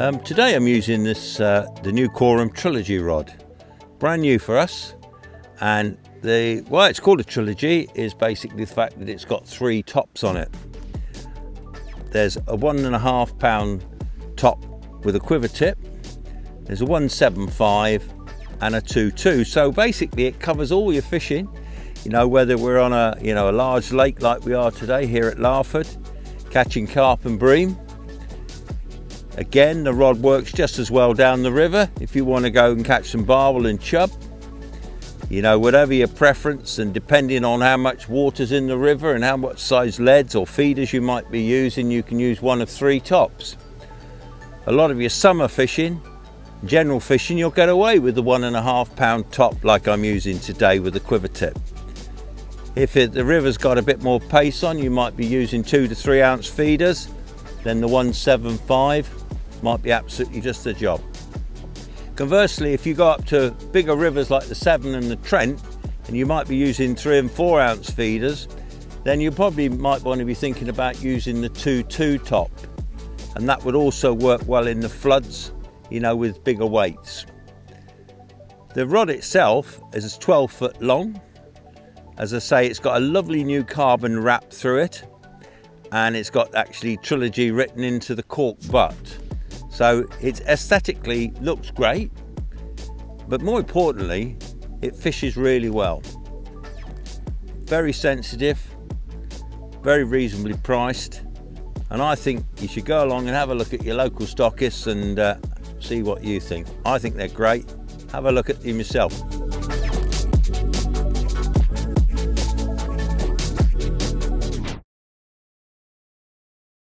Um, today I'm using this uh, the new Korum Trilogy rod, brand new for us, and the why it's called a trilogy is basically the fact that it's got three tops on it. There's a one and a half pound top with a quiver tip. There's a 175 and a 2.2. So basically it covers all your fishing. You know, whether we're on a, you know, a large lake like we are today here at Larford, catching carp and bream. Again, the rod works just as well down the river if you want to go and catch some barbel and chub. You know, whatever your preference and depending on how much water's in the river and how much size leads or feeders you might be using, you can use one of three tops. A lot of your summer fishing, general fishing, you'll get away with the one and a half pound top like I'm using today with the quiver tip. If it, the river's got a bit more pace on, you might be using two to three ounce feeders, then the 175 might be absolutely just the job. Conversely, if you go up to bigger rivers like the Severn and the Trent, and you might be using three and four ounce feeders, then you probably might want to be thinking about using the 2-2 top. And that would also work well in the floods, you know, with bigger weights. The rod itself is 12 foot long as I say, it's got a lovely new carbon wrap through it and it's got actually Trilogy written into the cork butt. So it aesthetically looks great, but more importantly, it fishes really well. Very sensitive, very reasonably priced, and I think you should go along and have a look at your local stockists and uh, see what you think. I think they're great. Have a look at them yourself.